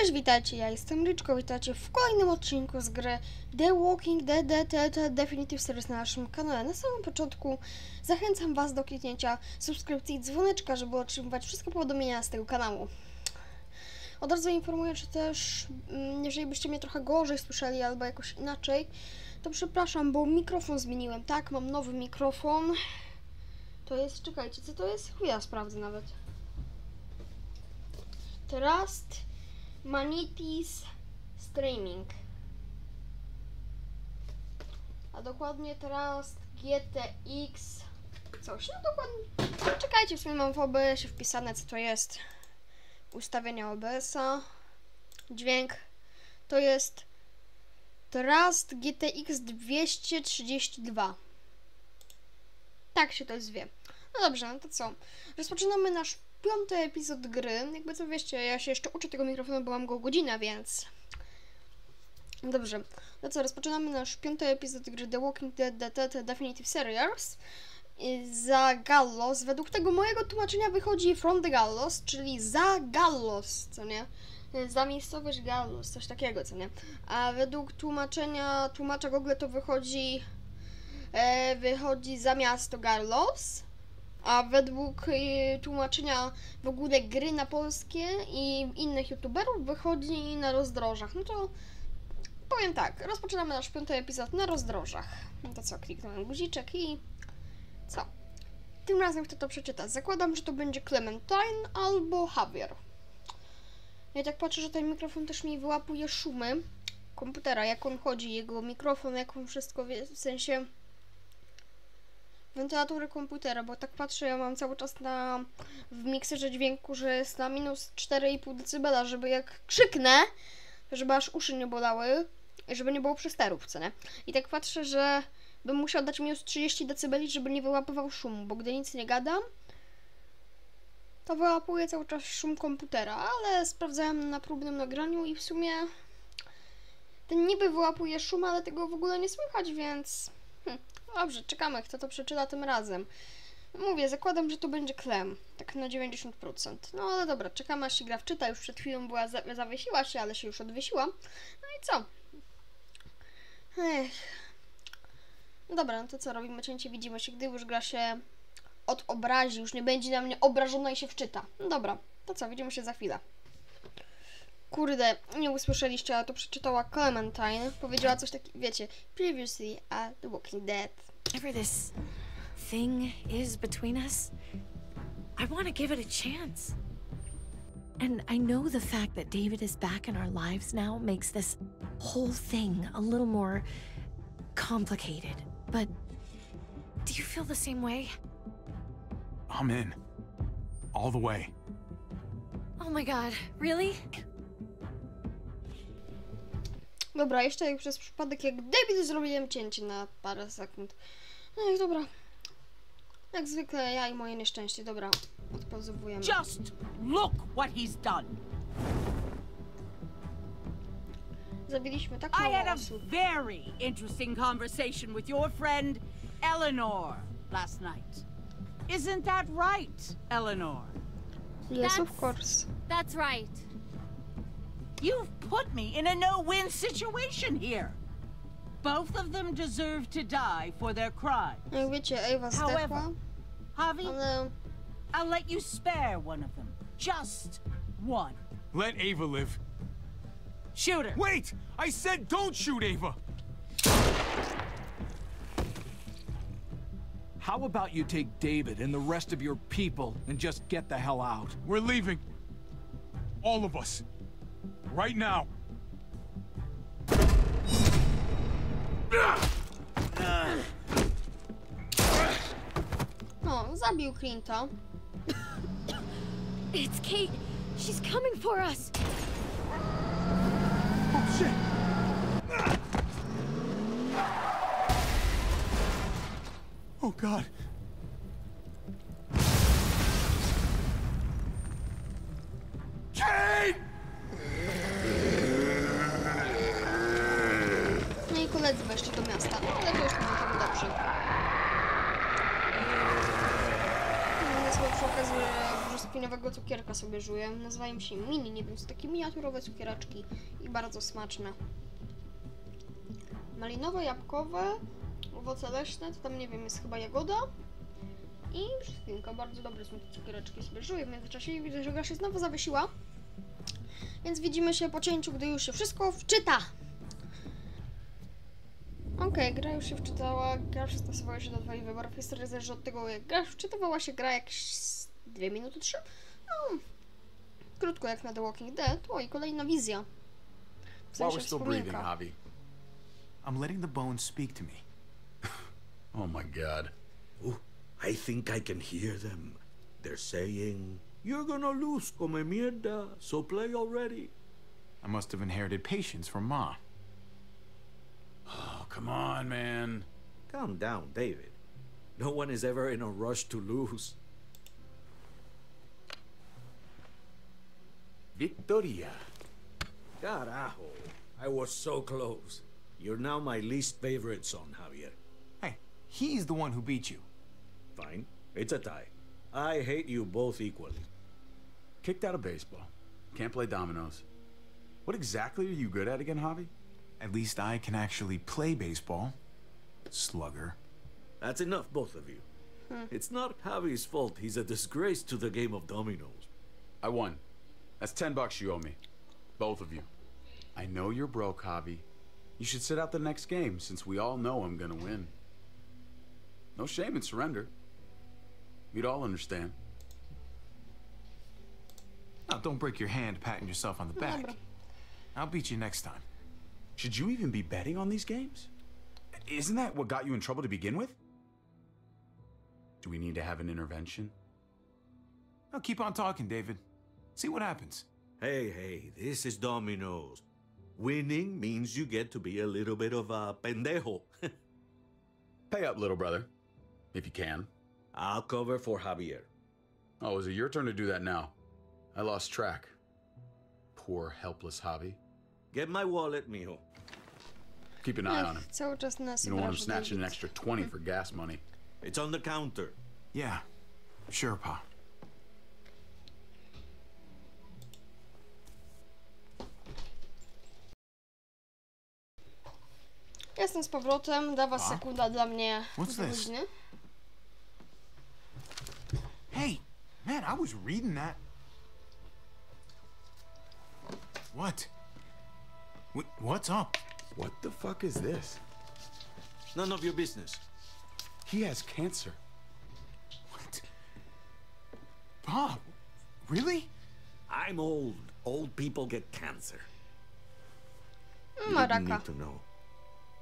Cześć, witajcie, ja jestem Ryczko, witajcie w kolejnym odcinku z gry The Walking Dead, Definitive Series na naszym kanale. Na samym początku zachęcam Was do kliknięcia subskrypcji i dzwoneczka, żeby otrzymywać wszystkie powiadomienia z tego kanału. Od razu informuję, że też, mm, jeżeli byście mnie trochę gorzej słyszeli albo jakoś inaczej, to przepraszam, bo mikrofon zmieniłem, tak? Mam nowy mikrofon. To jest, czekajcie, co to jest? Chuja sprawdzę nawet. Trust Manitis Streaming. A dokładnie Trust GTX coś. No dokładnie. Czekajcie, w sumie mam w OBS-ie wpisane co to jest. Ustawienia OBS-a. Dźwięk. To jest Trust GTX 232. Tak się to zwie. No dobrze, no to co? Rozpoczynamy nasz piąty epizod gry. Jakby co wiecie, ja się jeszcze uczę tego mikrofonu, bo mam go godzinę, więc... Dobrze. No co, rozpoczynamy nasz piąty epizod gry The Walking Dead, Dead, Dead Definitive Series. Za Gallos. Według tego mojego tłumaczenia wychodzi from the Gallos, czyli za Gallos, co nie? Za miejscowość Gallos, coś takiego, co nie? A według tłumaczenia tłumacza Google to wychodzi e, wychodzi za miasto Gallos. A według y, tłumaczenia w ogóle gry na polskie i innych youtuberów wychodzi na rozdrożach. No to powiem tak, rozpoczynamy nasz piąty epizod na rozdrożach. No to co, kliknąłem guziczek i co? Tym razem kto to przeczyta? Zakładam, że to będzie Clementine albo Javier. Ja tak patrzę, że ten mikrofon też mi wyłapuje szumy komputera, jak on chodzi, jego mikrofon, jak on wszystko wie, w sensie wentylatory komputera, bo tak patrzę, ja mam cały czas na w mikserze dźwięku, że jest na minus 4,5 dB, żeby jak krzyknę, żeby aż uszy nie bolały, żeby nie było przesterów, co nie? I tak patrzę, że bym musiał dać minus 30 dB, żeby nie wyłapywał szumu, bo gdy nic nie gadam, to wyłapuje cały czas szum komputera, ale sprawdzałem na próbnym nagraniu i w sumie ten niby wyłapuje szum, ale tego w ogóle nie słychać, więc hm, dobrze, czekamy, kto to przeczyta tym razem. Mówię, zakładam, że to będzie klem, tak na 90%. No ale dobra, czekamy aż się gra wczyta, już przed chwilą była, za, zawiesiła się, ale się już odwiesiła. No i co? Ech. No dobra, no to co, robimy cięcie, widzimy się, gdy już gra się odobrazi, już nie będzie na mnie obrażona i się wczyta. No dobra, to co, widzimy się za chwilę. Kurde, nie usłyszeliście, ale to przeczytała Clementine. Powiedziała coś takiego, wiecie, previously at The Walking Dead. Whatever this thing is between us, I want to give it a chance. And I know the fact that David is back in our lives now makes this whole thing a little more complicated. But do you feel the same way? I'm in. All the way. Oh my god, really? Dobra, jeszcze jak przez przypadek jak David zrobiłem cięcie na parę sekund. No i dobra. Jak zwykle ja i moje nieszczęście. Dobra, odpauzowujemy. Just look what he's done. Zabiliśmy tak I mało had a osób. very interesting conversation with your friend Eleanor last night. Isn't that right, Eleanor? Yes, of That's- course. That's right. You've put me in a no-win situation here. Both of them deserve to die for their crimes. Jak wiecie, However, Javi, ale I'll let you spare one of them. Just one. Let Ava live. Shoot her. Wait! I said don't shoot Ava! How about you take David and the rest of your people and just get the hell out? We're leaving. All of us. Right now. no, zabił Clint'a. It's Kate. She's coming for us. Oh shit! Oh god. Żuję. Nazywają się mini, nie wiem, są takie miniaturowe cukieraczki i bardzo smaczne. Malinowo-jabłkowe, owoce leśne, to tam nie wiem, jest chyba jagoda. I brzoskwinka, bardzo dobre są te cukiereczki, sobie w międzyczasie widzę, że gra się znowu zawiesiła. Więc widzimy się po cięciu, gdy już się wszystko wczyta. Okej, gra już się wczytała, gra przystosowała się do twoich wyborów. Historia zależy od tego, jak gra wczytywała się gra jakieś 2 minuty, 3. No, krótko jak na The Walking Dead. O, i kolejna wizja. W While we're still breathing, wspominka. Javi. I'm letting the bones speak to me. Oh my god. Ooh, I think I can hear them. They're saying, You're gonna lose, come mierda, so play already. I must have inherited patience from Ma. Oh, come on, man. Calm down, David. No one is ever in a rush to lose. Victoria. Carajo, I was so close. You're now my least favorite son, Javier. Hey, he's the one who beat you. Fine, it's a tie. I hate you both equally. Kicked out of baseball. Can't play dominoes. What exactly are you good at again, Javi? At least I can actually play baseball. Slugger. That's enough, both of you. Hmm. It's not Javi's fault he's a disgrace to the game of dominoes. I won. That's ten bucks you owe me. Both of you. I know you're broke, Javi. You should sit out the next game, since we all know I'm gonna win. No shame in surrender. We'd all understand. Now, don't break your hand patting yourself on the back. I'll beat you next time. Should you even be betting on these games? Isn't that what got you in trouble to begin with? Do we need to have an intervention? Now, keep on talking, David. See what happens. Hey, hey, this is dominoes. Winning means you get to be a little bit of a pendejo. Pay up, little brother. If you can. I'll cover for Javier. Oh, is it your turn to do that now? I lost track. Poor, helpless Javi. Get my wallet, mijo. Keep an eye on him. Cały czas nas You don't want him snatching an extra 20 for gas money. It's on the counter. Yeah, sure, Pa. Jestem z powrotem, dawa A? sekunda dla mnie What's do this? godziny. Hey, man, I was reading that. What? What? What's up? What the fuck is this? None of your business. He has cancer. What? Bob, really? I'm old. Old people get cancer. You Ma didn't need to know.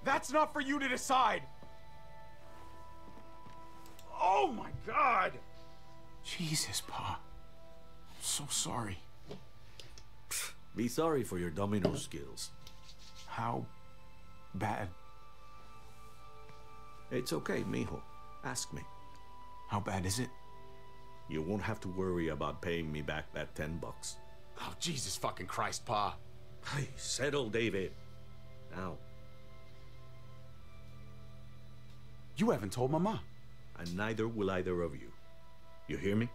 That's not for you to decide. Oh my God! Jesus, Pa. I'm so sorry. Be sorry for your domino skills. How bad? It's okay, mijo. Ask me. How bad is it? You won't have to worry about paying me back that ten bucks. Oh, Jesus fucking Christ, Pa. Hey, settle, David. Now, You haven't told Mama. and neither will either of you. You hear me?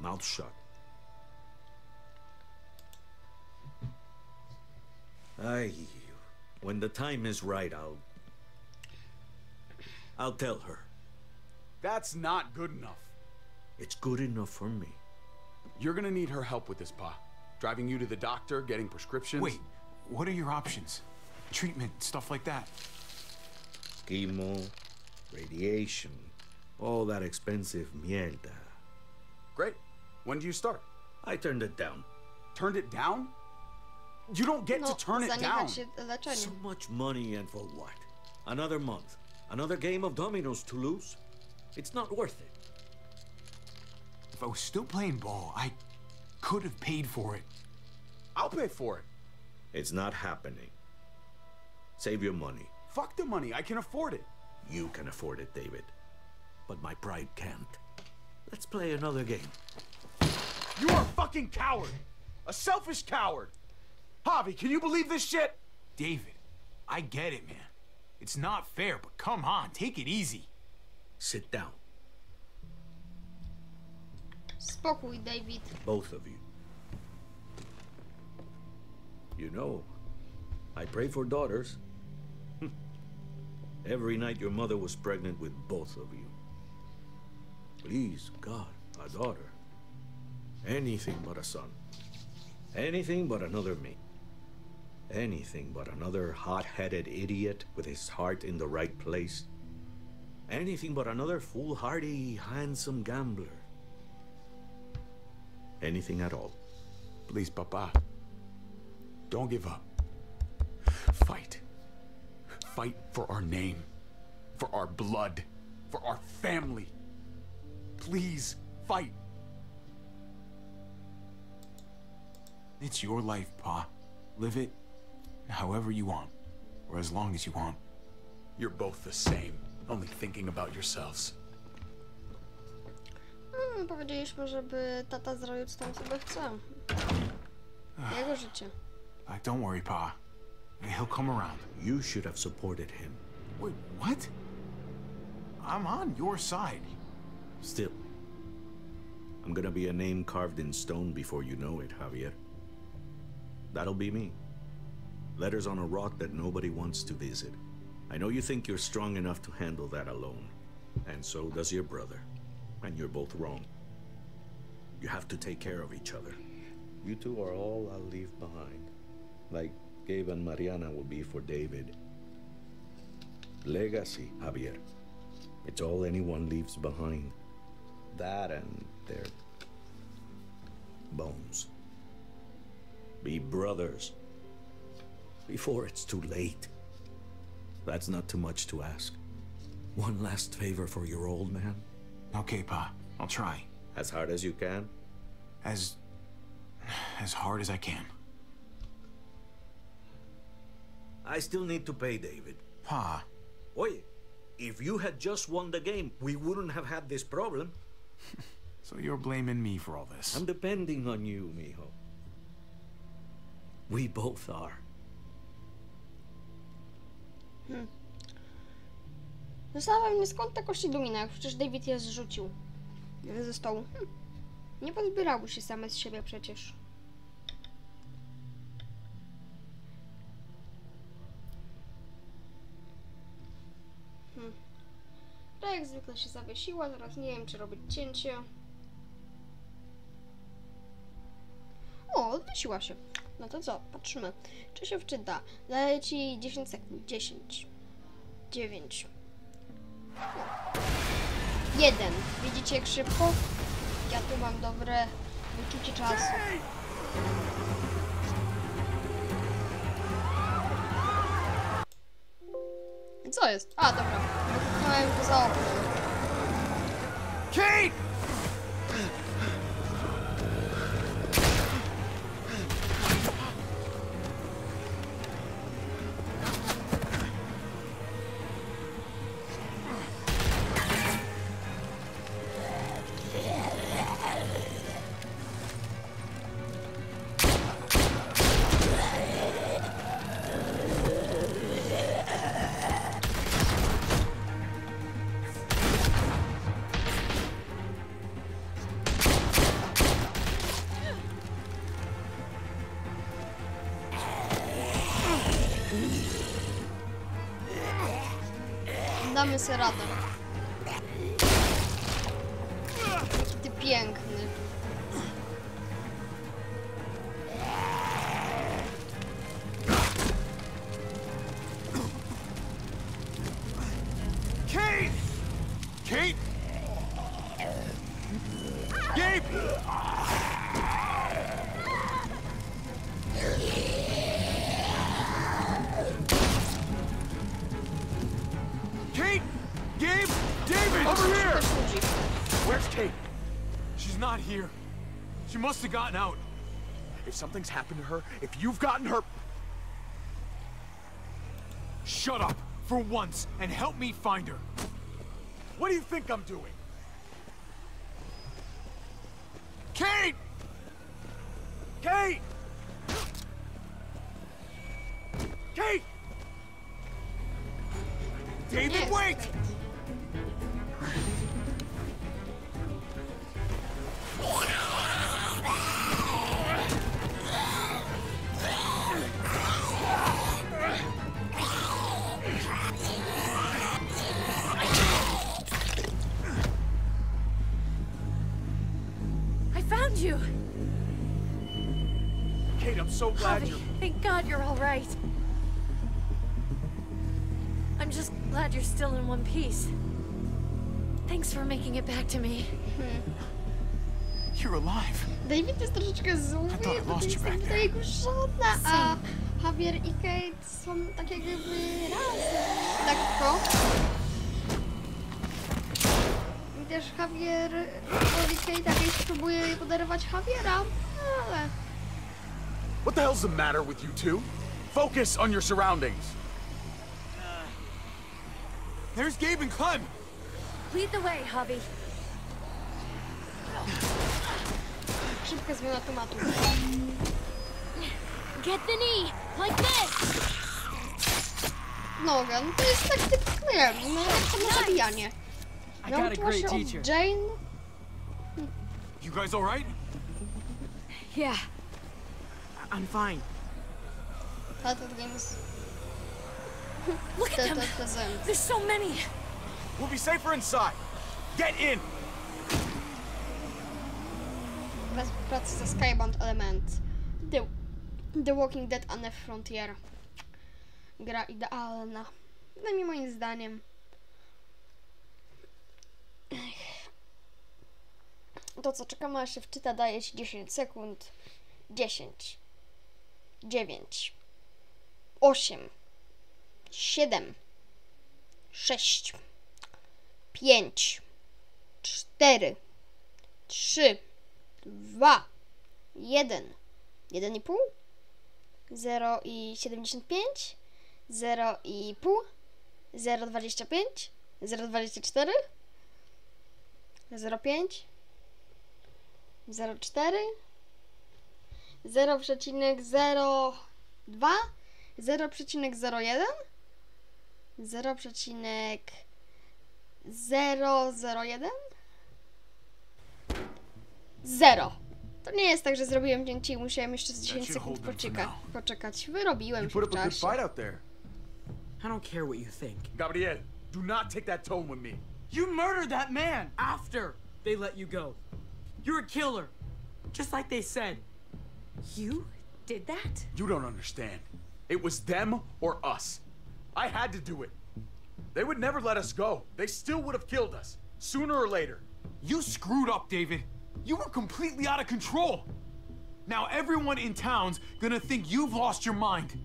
Mouth shut. Ay, when the time is right, I'll. I'll tell her. That's not good enough. It's good enough for me. You're gonna need her help with this, Pa. Driving you to the doctor, getting prescriptions. Wait, what are your options? Treatment, stuff like that. Chemo, radiation, all that expensive mierda. Great. When do you start? I turned it down. Turned it down? You don't get No, to turn it down. zaniechać się leczenie. So much money and for what? Another month. Another game of dominoes to lose? It's not worth it. If I was still playing ball, I could have paid for it. I'll pay for it. It's not happening. Save your money. Fuck the money. I can afford it. You can afford it, David. But my pride can't. Let's play another game. You are a fucking coward. A selfish coward. Javi, can you believe this shit? David, I get it, man. It's not fair, but come on, take it easy. Sit down. Spokój, David. Both of you. You know, I pray for daughters. Every night your mother was pregnant with both of you. Please, God, a daughter. Anything but a son. Anything but another me. Anything but another hot-headed idiot with his heart in the right place. Anything but another foolhardy, handsome gambler. Anything at all. Please, Papa. Don't give up. Fight. Fight for our name, for our blood, for our family. Please, fight. It's your life, Pa. Live it however you want, or as long as you want. You're both the same, only thinking about yourselves. Hmm, powiedzieliśmy, żeby tata zrobił co tam sobie chce. Jego życie. Uh, don't worry, Pa. He'll come around. You should have supported him. Wait, what? I'm on your side. Still, I'm gonna be a name carved in stone before you know it, Javier. That'll be me. Letters on a rock that nobody wants to visit. I know you think you're strong enough to handle that alone. And so does your brother. And you're both wrong. You have to take care of each other. You two are all I'll leave behind. Like Gabe and Mariana will be for David. Legacy, Javier. It's all anyone leaves behind. That and their bones. Be brothers. Before it's too late. That's not too much to ask. One last favor for your old man? Okay, Pa. I'll try. As hard as you can? As... as hard as I can. I still need to pay David. Pa, Oye, if you had just won the game, we wouldn't have had this problem. so you're blaming me for all this? I'm depending on you, mijo. We both are. Hmm. Zastanawiam się, skąd te kości Dumina, jak przecież David je zrzucił ze stołu. Hm. Nie pozbierały się same z siebie przecież. Ta jak zwykle się zawiesiła, teraz nie wiem, czy robić cięcie. O, odwiesiła się. No to co, patrzymy. Czy się wczyta? Daję ci 10 sekund. 10. 9. Jeden. Widzicie jak szybko? Ja tu mam dobre wyczucie czasu. Co jest? A, dobra. Okno. Kate! Sobie radę. Jaki ty piękny. Kate! Kate! Gabe! Not here. She must have gotten out. If something's happened to her, if you've gotten her... Shut up for once and help me find her. What do you think I'm doing? Kate! Kate! Kate! David, Jest, wait! Kate. So glad Javi, you're... thank God you're all right. I'm just glad you're still in one piece. Thanks for making it back to me. Hmm. You're alive. David jest troszeczkę zły, I thought I bo lost to you jest back jakby ta there. jego żona, a Javier i Kate są tak jakby razem. Lekko. I też Javier robi Kate, a Kate próbuje podarować Javiera, ale... What the hell's the matter with you two? Focus on your surroundings. Uh, there's Gabe and Clem. Lead the way, Javi. Szybka zmiana tematu. Get the knee, like this. Logan, to jest tak typowy, no to zabijanie. I got a Nauczyła great się teacher. od Jane, You guys all right? Yeah. I'm fine. Battle Games, Look at them. There's so many. We'll be safer inside. Get in. Bez pracy ze Skybound Element. The, The Walking Dead a nie Frontier. Gra idealna. Przynajmniej moim zdaniem. To co, czekamy aż się wczyta, daje się 10 sekund. 10 dziewięć, osiem, siedem, sześć, pięć, cztery, trzy, dwa, jeden, jeden i pół, zero i siedemdziesiąt pięć, zero i pół, zero dwadzieścia pięć, zero dwadzieścia cztery, zero pięć, zero cztery. 0,02, 0,01, 0,001, Zero. To nie jest tak, że zrobiłem cięcie i musiałem jeszcze z 10 should sekund poczeka- poczekać. Wyrobiłem się w czasie. I don't care what you think. Gabriel, do not take that tone with me. You murdered that man after they let you go. You're a killer. Just like they said. You did that? You don't understand. It was them or us. I had to do it. They would never let us go. They still would have killed us, sooner or later. You screwed up, David. You were completely out of control. Now everyone in town's gonna think you've lost your mind.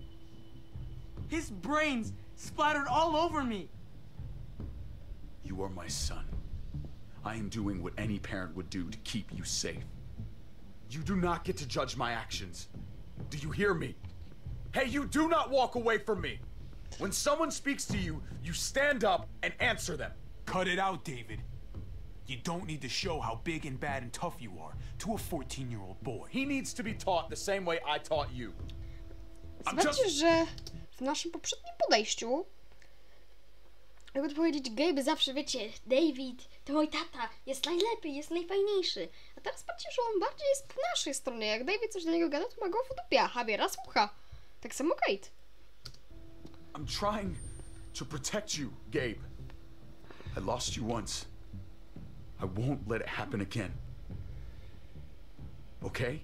His brains splattered all over me. You are my son. I am doing what any parent would do to keep you safe. You do not get to judge my actions. Do you hear me? Hey, you do not walk away from me. When someone speaks to you, you stand up and answer them. Cut it out, David. You don't need to show how big and bad and tough you are to a 14 year old boy. He needs to be taught the same way I taught you. I'm Zobaczcie, just. że w naszym poprzednim podejściu, jakby powiedzieć, Gabe zawsze, wiecie, David, to mój tata, jest najlepiej, jest najfajniejszy. A teraz patrzcie, że on bardziej jest po naszej stronie. Jak David coś do niego gada, to ma go w dupie, a Javiera słucha. Tak samo Kate. I'm trying to protect you, Gabe. I lost you once. I won't let it happen again. Okay?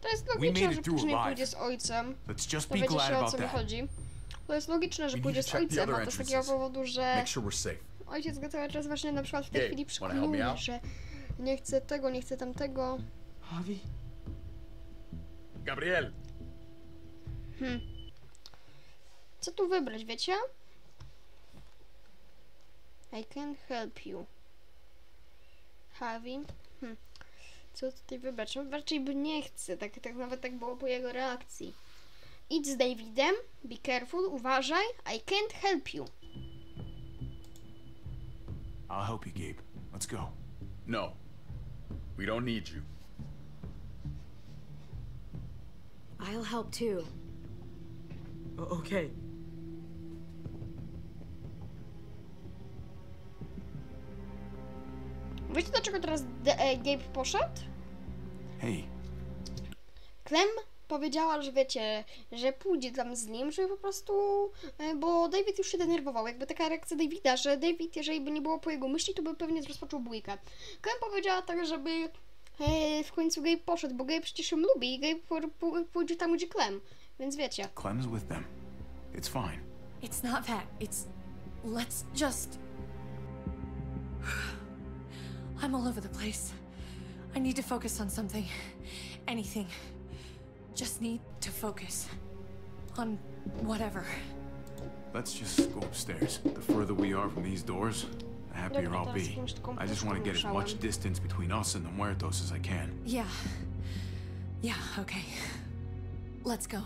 To jest logiczne, że później pójdzie z ojcem. Let's just be glad about that. chodzi. To jest logiczne, że pójdzie z ojcem, a to z takiego powodu, że ojciec go cały czas właśnie na przykład w tej chwili out? że nie chce tego, nie chce tamtego. Javi? Gabriel, Co tu wybrać, wiecie? I can help you. Javi. Hm. Co tutaj wybrać? No, raczej by nie chce, tak, tak nawet tak było po jego reakcji. Idź z Davidem, be careful, uważaj, I can't help you. I'll help you, Gabe. Let's go. no. We don't need you. I'll help too. Okay. Wiecie dlaczego teraz D- e, Gabe poszedł? Hey, Clem powiedziała, że wiecie, że pójdzie tam z nim, żeby po prostu, e, bo David już się denerwował, jakby taka reakcja Davida, że David, jeżeli by nie było po jego myśli, to by pewnie rozpoczął bójkę. Clem powiedziała tak, żeby Ej, w końcu Gabe poszedł, bo Gabe przecież ją lubi i Gabe pój- pój- pójdzie tam, gdzie Clem. Więc wiecie. Clem's with them. It's fine. It's not that. It's. Let's just. I'm all over the place. I need to focus on something. Anything. Just need to focus. On whatever. Let's just go upstairs. The further we are from these doors, the happier I'll be. I just want to get as much distance between us and the muertos as I can. Yeah. Yeah, okay. Let's go.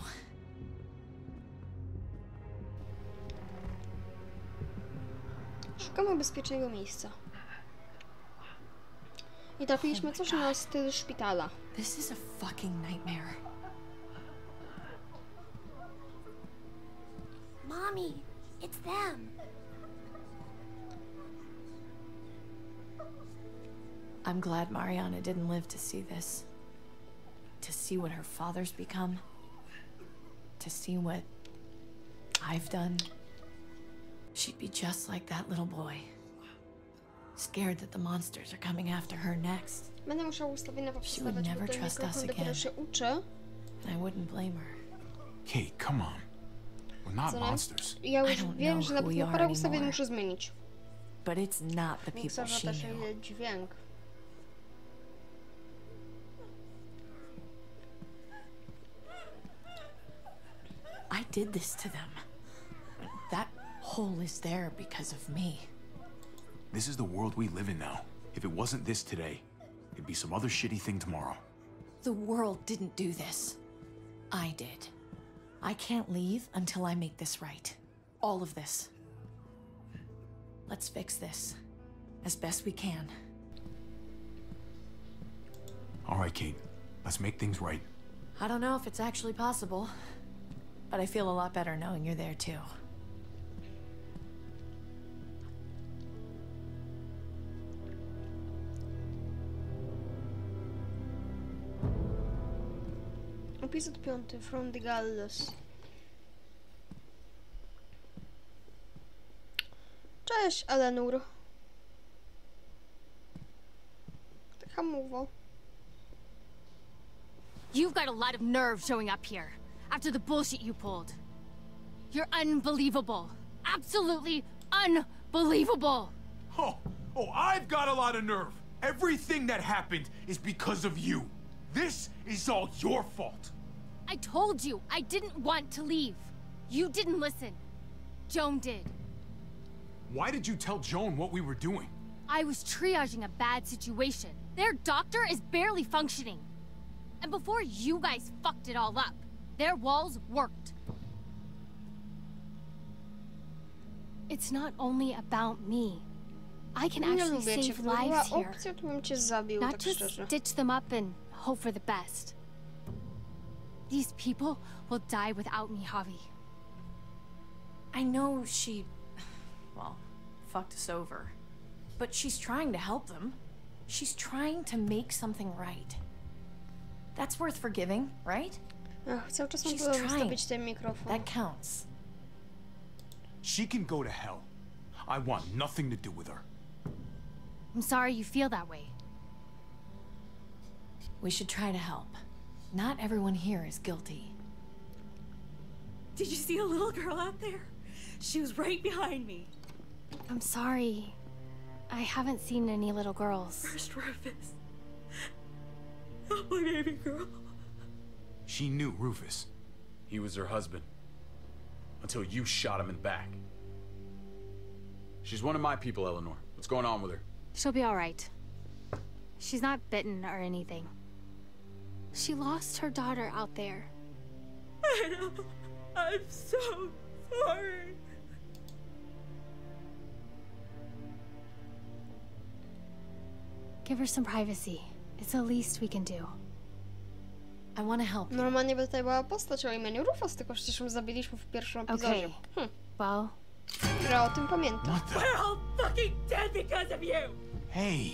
Szukamy bezpiecznego miejsca. I trafiliśmy oh coś na styl szpitala. This is a fucking nightmare. Mommy, it's them. I'm glad Mariana didn't live to see this. To see what her father's become. To see what I've done. She'd be just like that little boy. Scared that the monsters are coming after her next. Będę musiała ustawienia powstawiać, bo never trust us again. And I wouldn't blame her. Kate, come on. We're not Co nie? monsters. Ja już I don't wiem, know że who nawet we are parę ustawień muszę zmienić. But it's not the people she też knew. dźwięk. I did this to them. That hole is there because of me. This is the world we live in now. If it wasn't this today, it'd be some other shitty thing tomorrow. The world didn't do this. I did. I can't leave until I make this right. All of this. Let's fix this. As best we can. All right, Kate. Let's make things right. I don't know if it's actually possible, but I feel a lot better knowing you're there too. Epizod 5. From the Gallows. Cześć, Eleanor. Tak hamowo. You've got a lot of nerve showing up here after the bullshit you pulled. You're unbelievable. Absolutely unbelievable. Oh, oh, I've got a lot of nerve. Everything that happened is because of you. This is all your fault. I told you I didn't want to leave. You didn't listen. Joan did. Why did you tell Joan what we were doing? I was triaging a bad situation. Their doctor is barely functioning. And before you guys fucked it all up, their walls worked. It's not only about me. I can actually save lives here. opcja, to bym cię zabił, Not just stitch them up and hope for the best. These people will die without me, Javi. I know she. Well, fucked us over. But she's trying to help them. She's trying to make something right. That's worth forgiving, right? Ach, cały czas She's mogłem trying. ustawić ten mikrofon. That counts. She can go to hell. I want nothing to do with her. I'm sorry you feel that way. We should try to help. Not everyone here is guilty. Did you see a little girl out there? She was right behind me. I'm sorry. I haven't seen any little girls. First Rufus. Oh, my baby girl. She knew Rufus. He was her husband. Until you shot him in the back. She's one of my people, Eleanor. What's going on with her? She'll be alright. She's not bitten or anything. She lost her daughter out there. I know. I'm so sorry. Give her some privacy. It's the least we can do. I want to help. you. Normalnie by tutaj była postać o imieniu Rufus, tylko przecież ją zabiliśmy w pierwszym epizodzie. Okay. Hm, Well, która o tym pamięta. What the? We're all fucking dead because of you. Hey,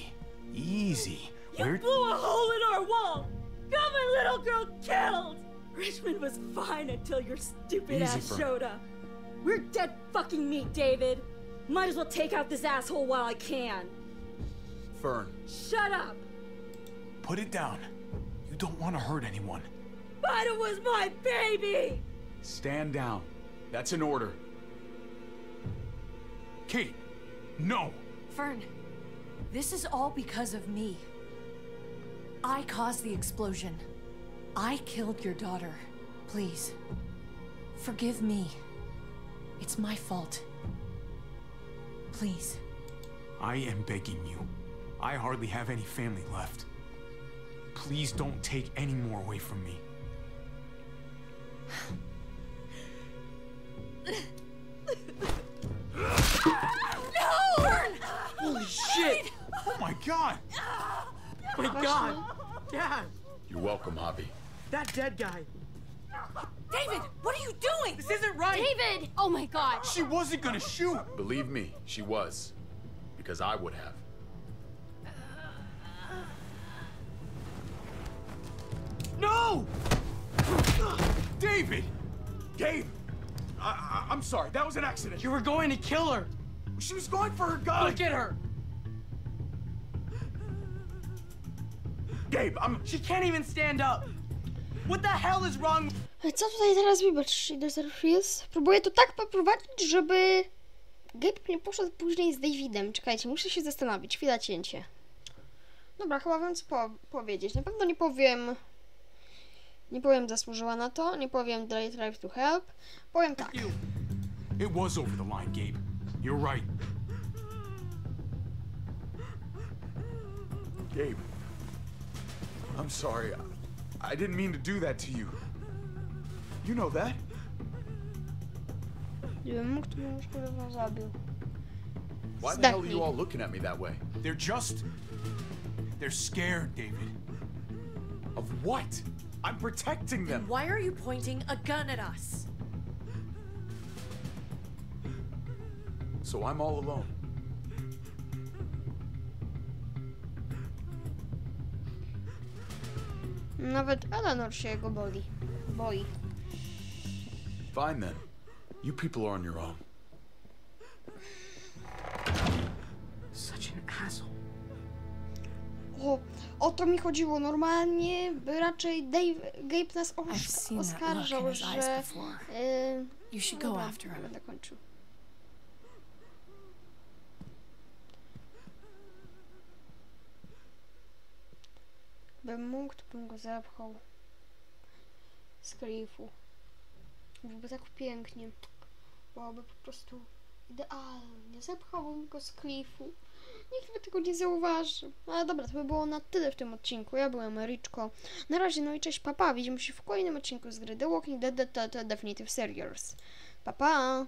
easy. You We're blew a hole in our wall. Got my little girl killed. Richmond was fine until your stupid Easy, ass Fern. showed up. We're dead fucking meat, David. Might as well take out this asshole while I can. Fern. Shut up. Put it down. You don't want to hurt anyone. But it was my baby! Stand down. That's an order. Kate, no. Fern, this is all because of me. I caused the explosion. I killed your daughter. Please, forgive me. It's my fault. Please. I am begging you. I hardly have any family left. Please don't take any more away from me. No! Holy shit! Oh my god! My god! Dad! You're welcome, Javi. That dead guy! David, what are you doing? This isn't right! David! Oh my god. She wasn't gonna shoot! Believe me, she was. Because I would have. No! David! Gabe! I, I, I'm sorry, that was an accident. You were going to kill her! She was going for her gun! Look at her! Gabe, I'm... She can't even stand up! What the hell is wrong? Co tutaj teraz wybacz, Desert Hills? Próbuję to tak poprowadzić, żeby Gabe nie poszedł później z Davidem. Czekajcie, muszę się zastanowić. Chwila cięcie. Dobra, chyba wiem co po powiedzieć. Na pewno nie powiem... Nie powiem zasłużyła na to, nie powiem Delay Drive to Help. Powiem tak. It was over the line, Gabe. You're right. Gabe. I'm sorry. I, I didn't mean to do that to you. You know that. Gdybym mógł, to bym już kurwa zabił. Why the hell are you all looking at me that way? They're just... They're scared, David. Of what? I'm protecting them. Why are you pointing a gun at us? So I'm all alone. Nawet Eleanor się jego boli. Boi. Fine then. You people are on your own. Such an asshole. O, o to mi chodziło. Normalnie by raczej Dave, Gabe nas I've osz- seen that look oskarżał, in his eyes że... before. Yy, You should go dobra, after him. Będę kończył. Bym mógł, to bym go zepchał z klifu. Byłoby tak pięknie. Byłoby po prostu idealnie. Zepchałbym go z klifu. Nikt by tego nie zauważył. Ale dobra, to by było na tyle w tym odcinku. Ja byłem Ryczko. Na razie, no i cześć, papa. Widzimy się w kolejnym odcinku z gry The Walking Dead, The, The, The Definitive Series. Pa, pa!